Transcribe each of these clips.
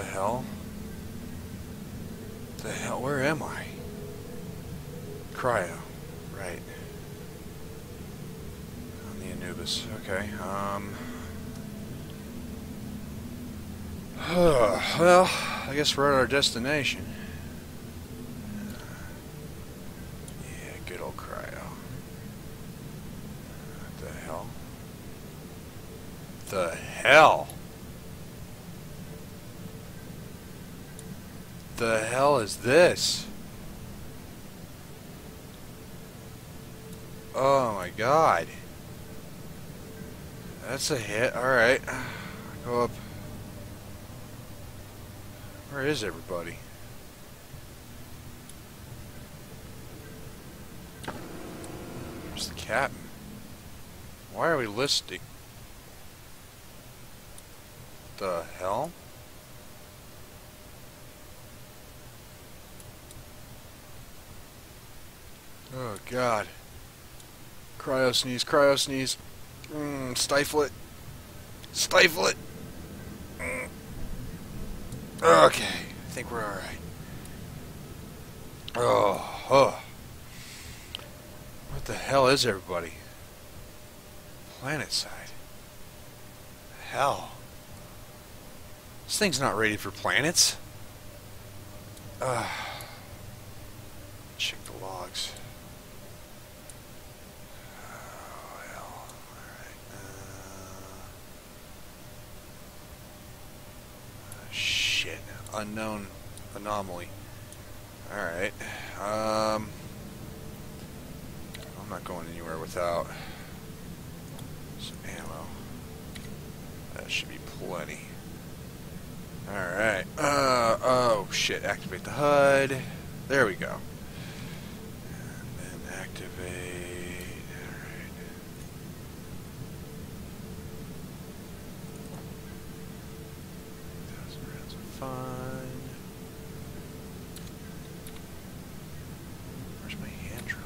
The hell? The hell? Where am I? Cryo. Right. On the Anubis. Okay. Um. well, I guess we're at our destination. Yeah, good old cryo. The hell? The hell? The hell is this? Oh my god. That's a hit. Alright. Go up. Where is everybody? Where's the captain? Why are we listing? The hell? Oh god. Cryo sneeze, cryo sneeze. Mm, stifle it. Stifle it. Mm. Okay, I think we're alright. Oh, oh. What the hell is everybody? Planet side. Hell. This thing's not ready for planets. Uh, check the logs. Oh, hell. Alright. Uh, shit. Unknown anomaly. Alright. Um, I'm not going anywhere without some ammo. That should be plenty. Alright. Uh, oh, shit. Activate the HUD. There we go. And then activate. Alright. Thousand rounds of fun. Where's my hand drill?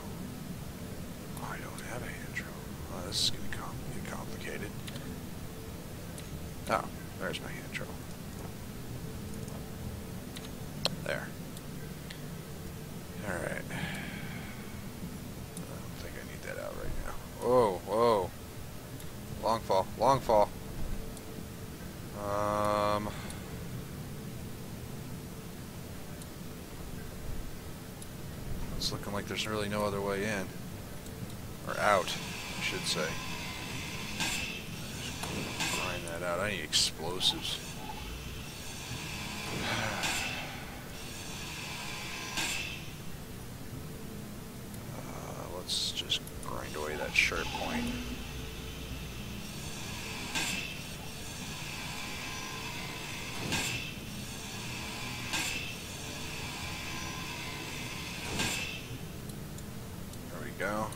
Oh, I don't have a hand drill. Oh, this is going to com get complicated. Oh, there's my hand drill. There. Alright. I don't think I need that out right now. Whoa, whoa. Long fall, long fall. Um. It's looking like there's really no other way in. Or out, I should say. Find that out. I need explosives. Uh, let's just grind away that sharp point. There we go.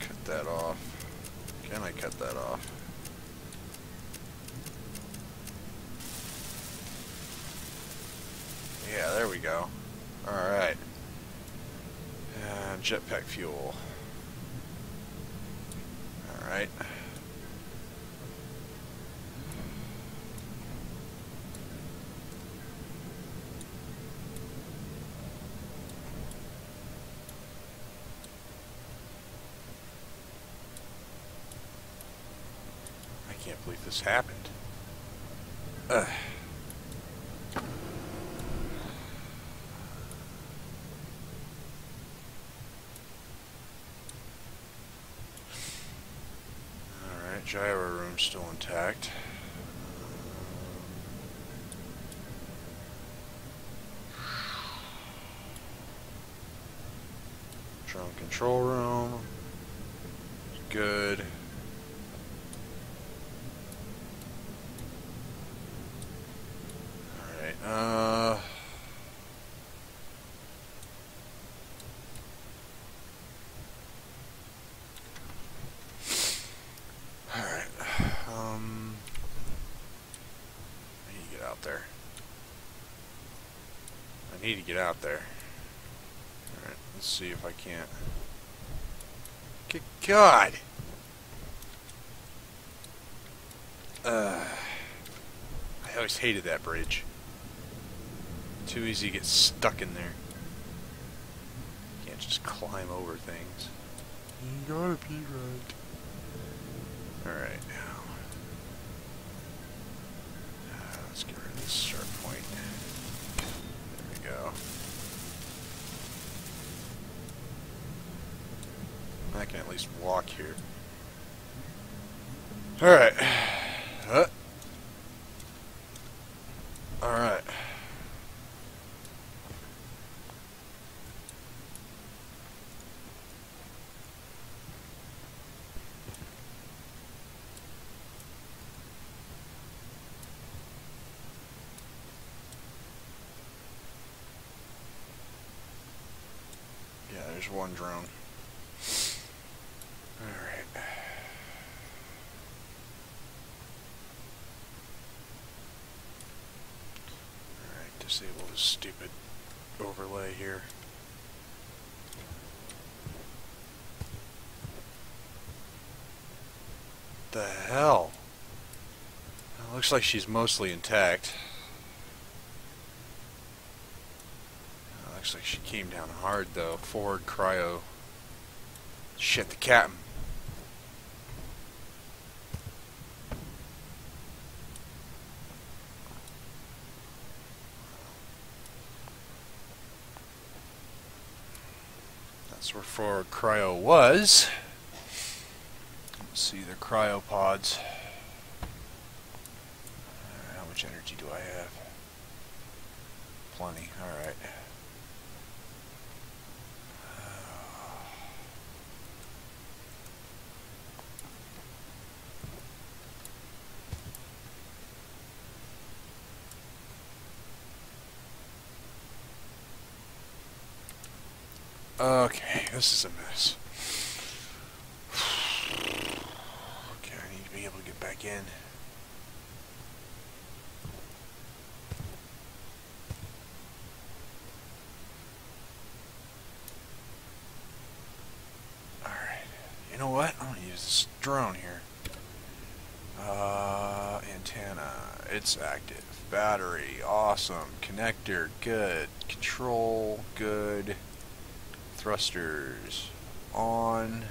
Cut that off. Can I cut that off? Yeah, there we go. Alright. Uh, jetpack fuel. Alright. I can't believe this happened. Ugh. Alright, gyro room still intact. Drone control room. Good. Alright, uh... Alright, um... I need to get out there. I need to get out there. Alright, let's see if I can't... Good God! Uh... I always hated that bridge. Too easy to get stuck in there. Can't just climb over things. You gotta be right. Alright, now. Uh, let's get rid of this sharp point. There we go. I can at least walk here. Alright. Uh. Alright. Yeah, there's one drone. Alright. Alright, disable this stupid overlay here. The hell? It looks like she's mostly intact. Uh, looks like she came down hard though. Forward cryo. Shit, the captain. That's where forward cryo was. Let's see the cryopods. How much energy do I have? Plenty. Alright. Okay, this is a mess. Okay, I need to be able to get back in. Alright, you know what? I'm gonna use this drone here. Uh, antenna, it's active. Battery, awesome. Connector, good. Control, good. Thrusters on.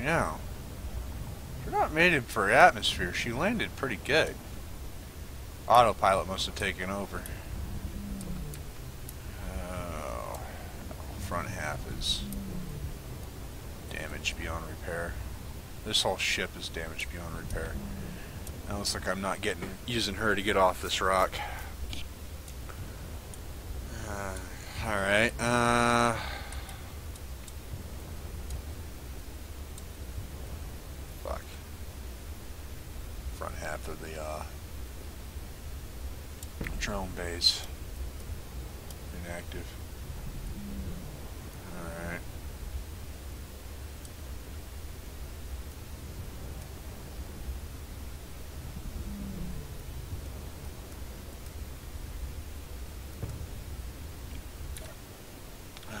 Yeah. Not made it for atmosphere, she landed pretty good. Autopilot must have taken over. Oh, front half is damaged beyond repair. This whole ship is damaged beyond repair. Now looks like I'm not getting using her to get off this rock. Uh, all right. Uh. Fuck. Front half of the uh, base inactive. Alright.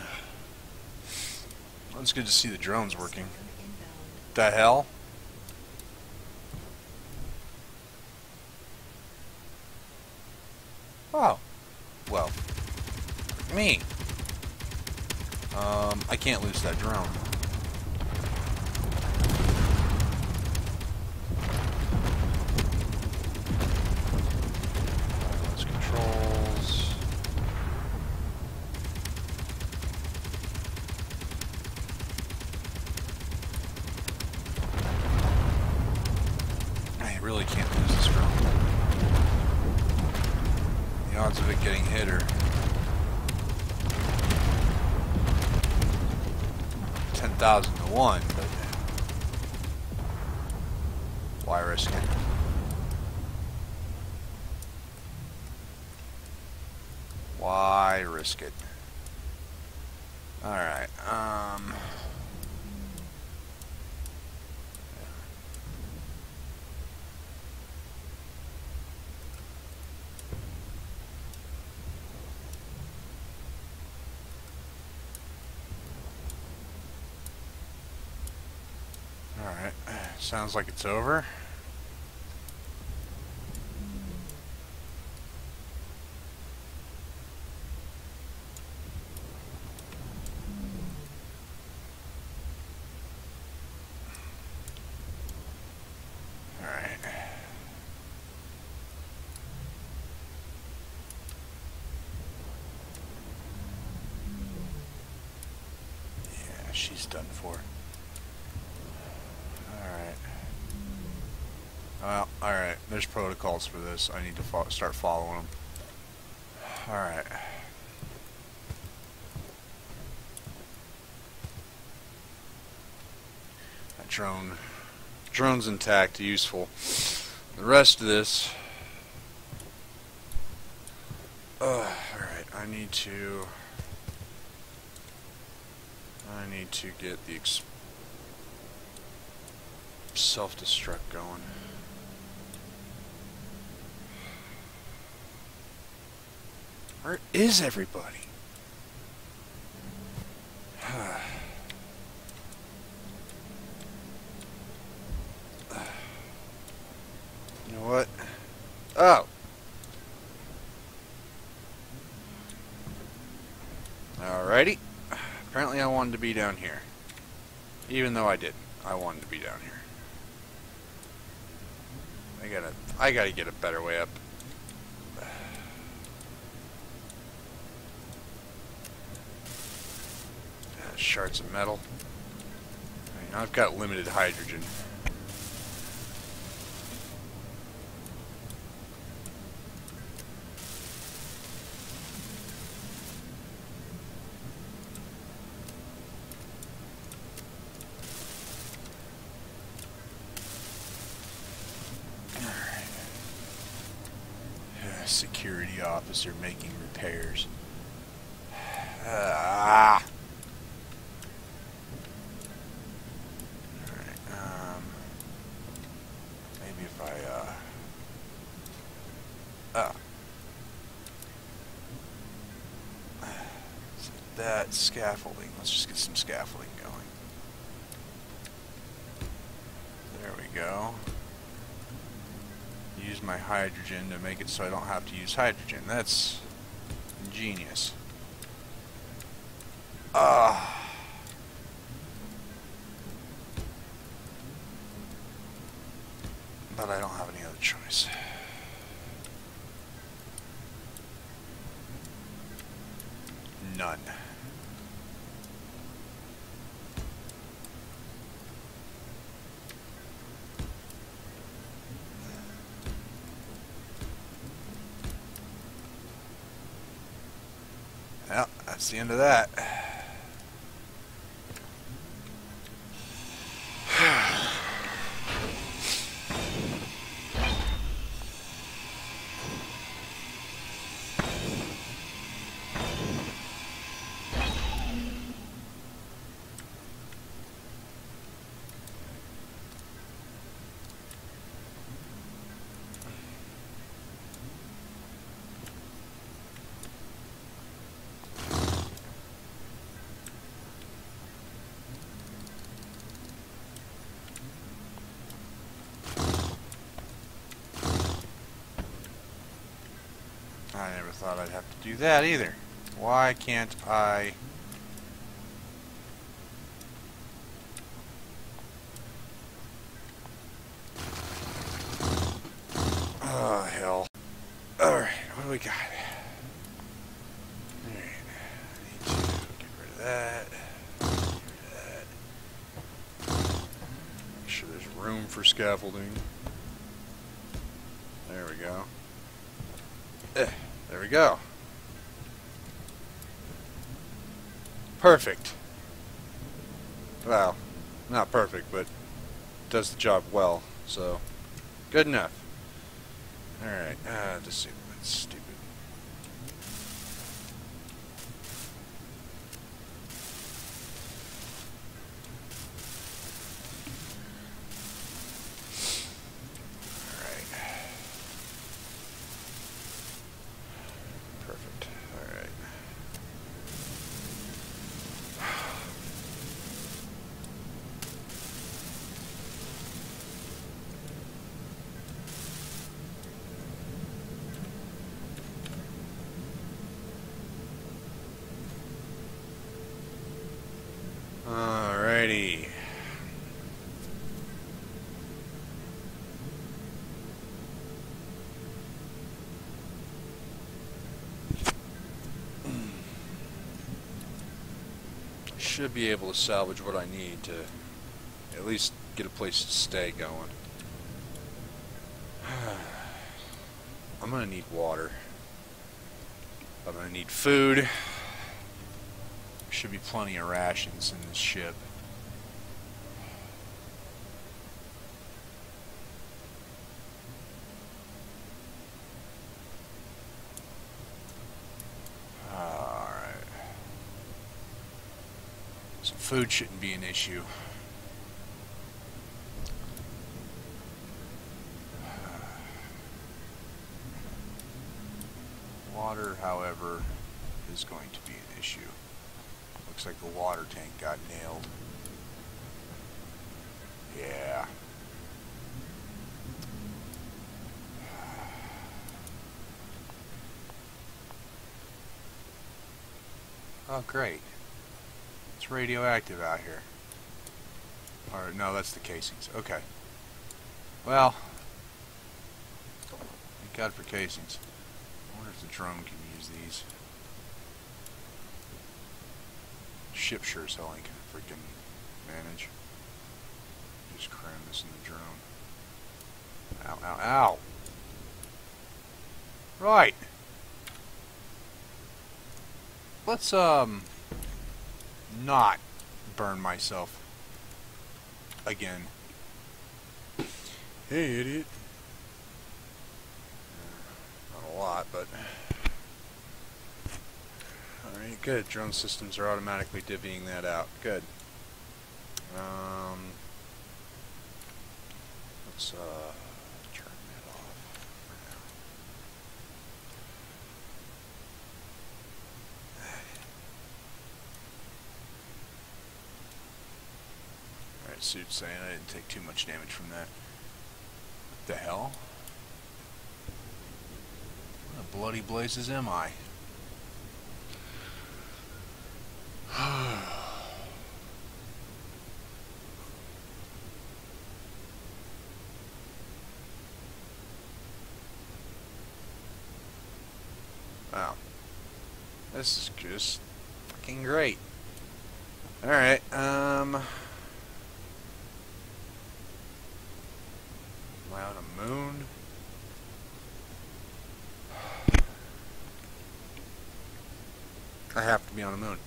Well, it's good to see the drones working. The hell? Oh. Well. Me. Um, I can't lose that drone. Why risk it? Alright, um... Alright, sounds like it's over. Alright. Yeah, she's done for. Alright. Well, alright. There's protocols for this. I need to fo start following them. Alright. That drone. Drone's intact, useful. The rest of this... Uh, alright, I need to... I need to get the self-destruct going. Where is everybody? you know what? Oh! Alrighty. Apparently I wanted to be down here. Even though I didn't. I wanted to be down here. I gotta I gotta get a better way up. Uh, shards of metal. I mean, I've got limited hydrogen. Uh, Security officer making repairs. Ah. Alright, um, maybe if I, uh, ah. So that scaffolding, let's just get some scaffolding going. There we go. Use my hydrogen to make it so I don't have to use hydrogen. That's ingenious. Ah. But I don't have any other choice. None. Well, that's the end of that. I never thought I'd have to do that either. Why can't I... Oh, hell. Alright, what do we got? Alright, I need to get rid of that. Get rid of that. Make sure there's room for scaffolding. There we go. Eh, there we go. Perfect. Well, not perfect, but does the job well, so good enough. Alright, uh, just see, should be able to salvage what I need to at least get a place to stay going. I'm gonna need water. I'm gonna need food. Should be plenty of rations in this ship. Alright. So food shouldn't be an issue. Water, however, is going to be an issue. Looks like the water tank got nailed. Yeah. Oh, great. Radioactive out here. Or, no, that's the casings. Okay. Well, thank God for casings. I wonder if the drone can use these. Ship sure as hell ain't gonna freaking manage. Just cram this in the drone. Ow, ow, ow! Right! Let's, um, not burn myself again. Hey, idiot. Not a lot, but... Alright, good. Drone systems are automatically divvying that out. Good. Um, let's, uh, turn that off for now. Alright, suit saying I didn't take too much damage from that. What the hell? What bloody blazes am I? wow. This is just fucking great. Alright, um... Am I on a moon? I have to be on the moon.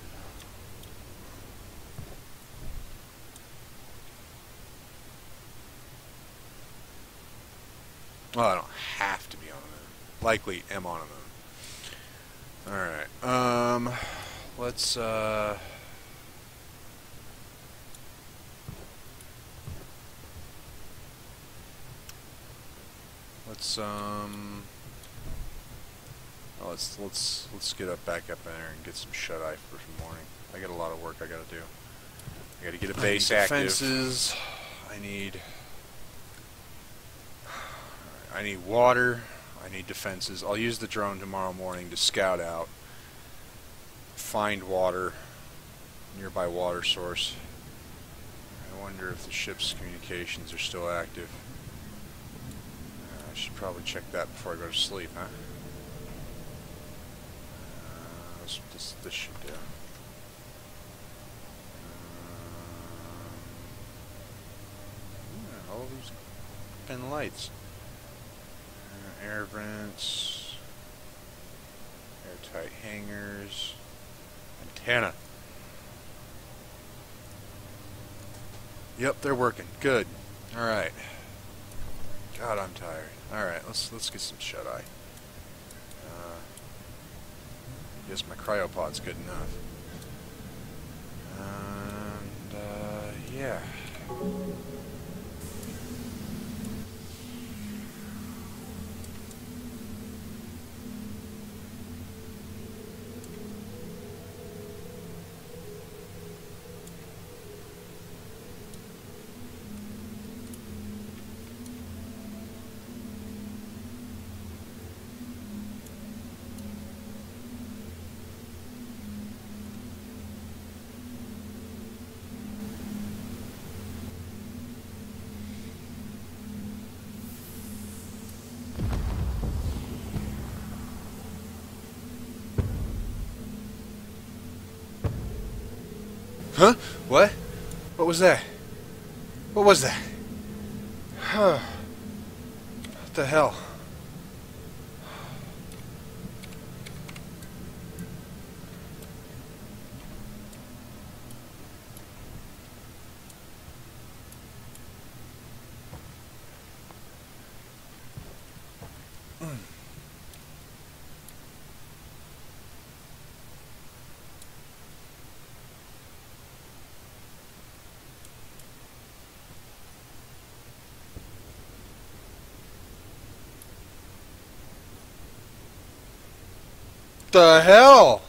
Well, I don't have to be on the moon. Likely am on the moon. Alright, um, let's, uh... Let's, um... Oh, let's, let's, let's get up, back up in there and get some shut-eye for some morning. I got a lot of work I gotta do. I gotta get a base I need active. defenses. I need... I need water. I need defenses. I'll use the drone tomorrow morning to scout out, find water, nearby water source. I wonder if the ship's communications are still active. Uh, I should probably check that before I go to sleep, huh? Uh, this, this, should do. Um, yeah, all those pin lights. Uh, air vents, airtight hangars, antenna. Yep, they're working. Good. All right. God, I'm tired. All right, let's let's get some shut eye. Uh, guess my cryopod's good enough. And uh, yeah. Huh? What? What was that? What was that? Huh. What the hell? The hell?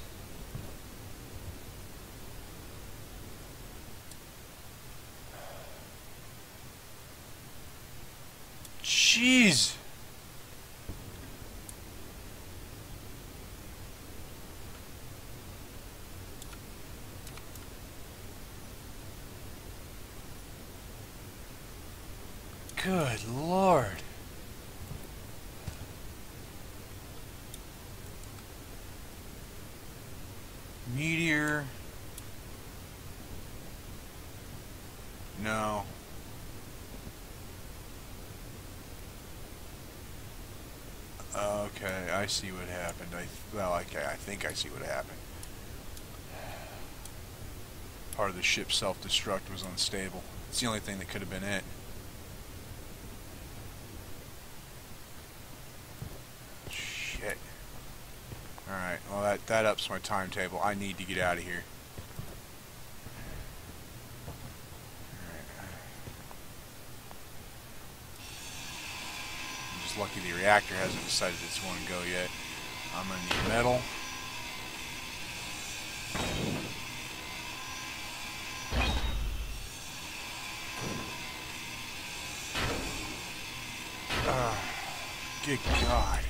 Meteor. No. Okay, I see what happened. I well, okay, I think I see what happened. Part of the ship's self-destruct was unstable. It's the only thing that could have been it. Shit. Alright, well that, ups my timetable. I need to get out of here. I'm just lucky the reactor hasn't decided it's going to go yet. I'm going to need metal. Ah, good God.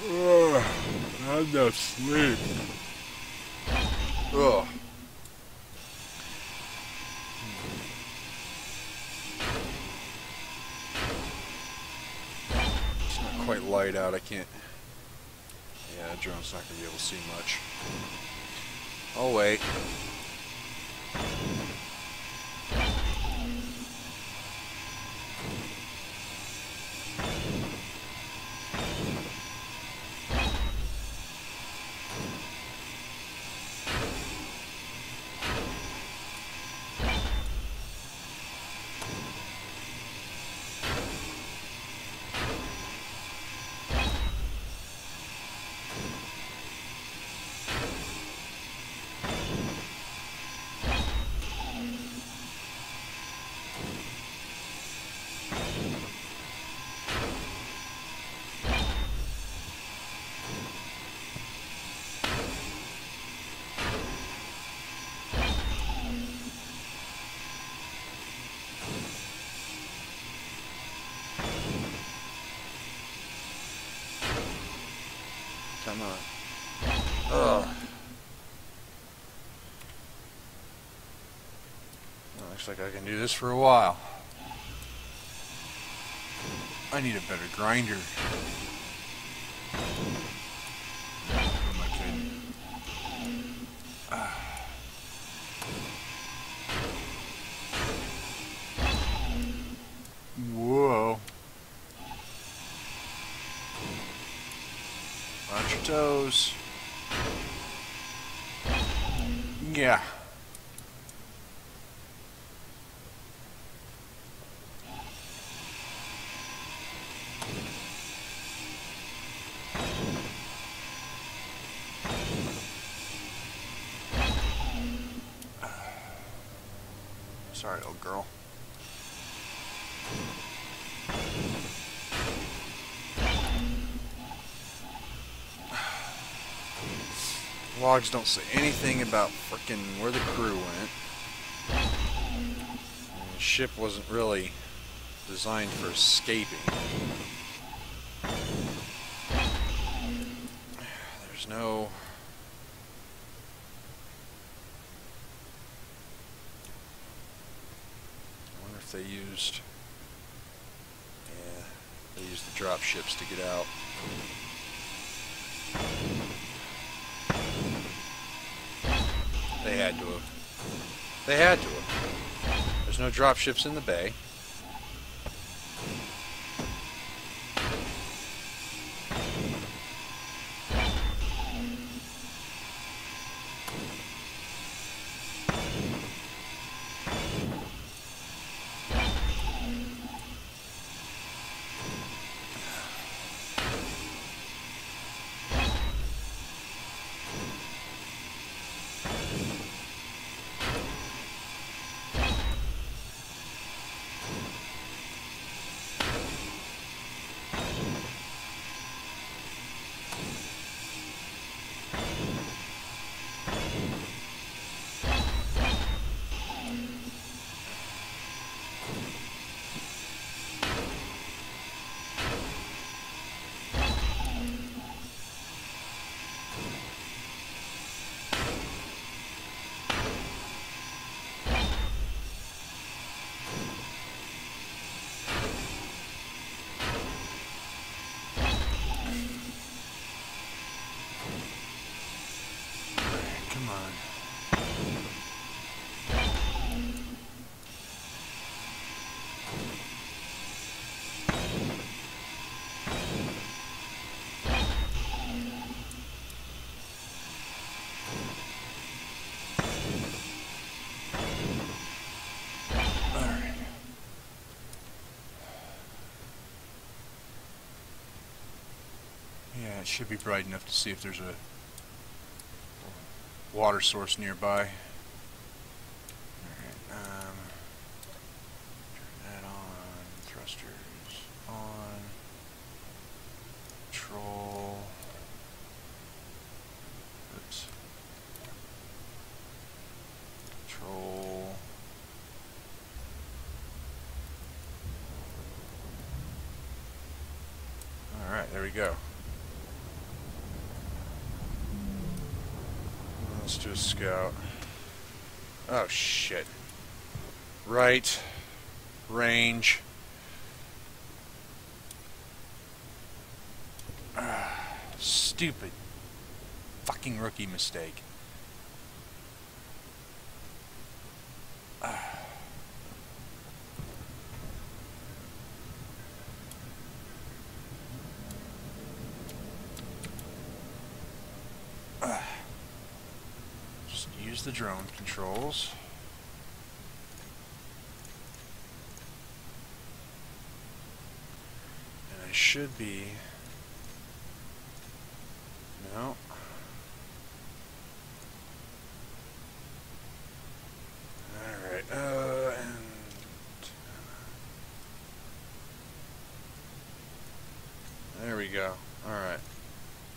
Ugh, not enough sleep. Ugh. It's not quite light out. I can't. Yeah, drone's not gonna be able to see much. Oh wait. Come on. Ugh. Looks like I can do this for a while. I need a better grinder. What am I kidding? Ah. Whoa. Watch your toes. Yeah. Logs don't say anything about frickin' where the crew went. And the ship wasn't really designed for escaping. There's there's no... I wonder if they used... Yeah, they used the drop ships to get out. They had to have. They had to have. There's no drop ships in the bay. Come on. Alright. Yeah, it should be bright enough to see if there's a water source nearby. Alright, um, turn that on, thrusters on, control, oops, control, alright, there we go. Let's a scout. Oh shit. Right. Range. Ah, stupid. Fucking rookie mistake. Ah. Ah. Just use the drone controls. And I should be... No. Alright, uh, and... There we go. Alright.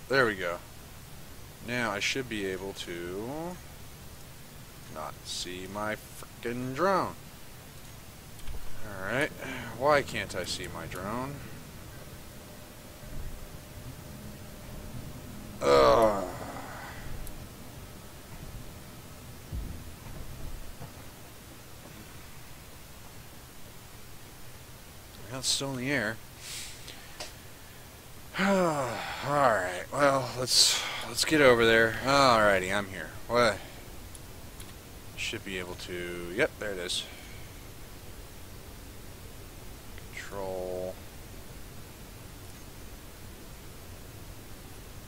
There we go. Now I should be able to not see my frickin' drone. Alright, why can't I see my drone? Ugh. It's still in the air. Alright, well, let's let's get over there. Alrighty, I'm here. What? Should be able to... Yep, there it is. Control...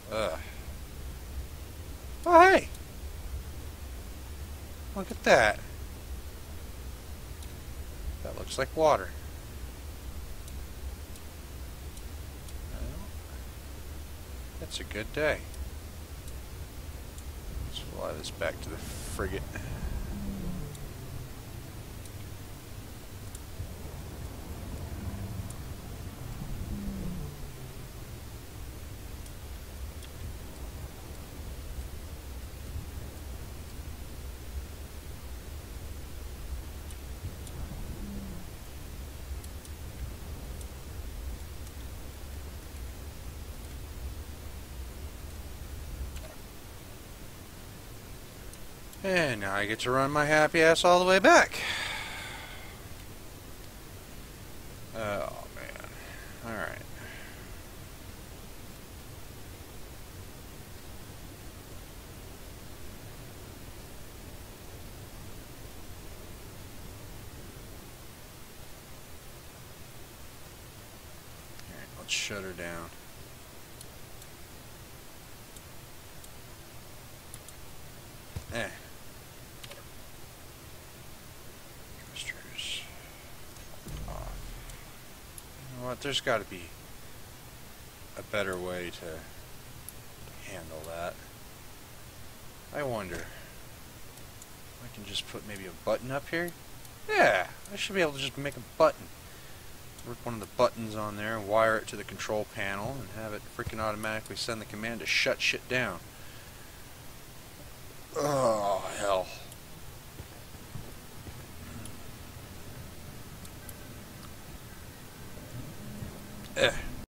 Ugh. Oh, hey! Look at that. That looks like water. It's a good day. Let's fly this back to the frigate. Now I get to run my happy ass all the way back. Oh, man. Alright. Shut her down. Eh. Thrusters off. You know what? There's got to be a better way to handle that. I wonder. I can just put maybe a button up here? Yeah, I should be able to just make a button. Work one of the buttons on there, wire it to the control panel, and have it freaking automatically send the command to shut shit down. Oh,